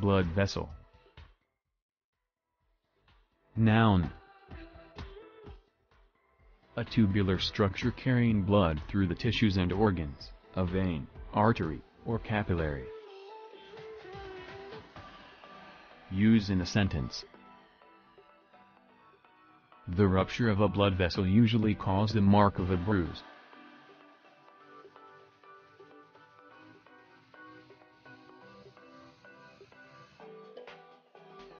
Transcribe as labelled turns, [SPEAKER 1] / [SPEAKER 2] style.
[SPEAKER 1] Blood vessel. Noun. A tubular structure carrying blood through the tissues and organs, a vein, artery, or capillary. Use in a sentence. The rupture of a blood vessel usually causes the mark of a bruise,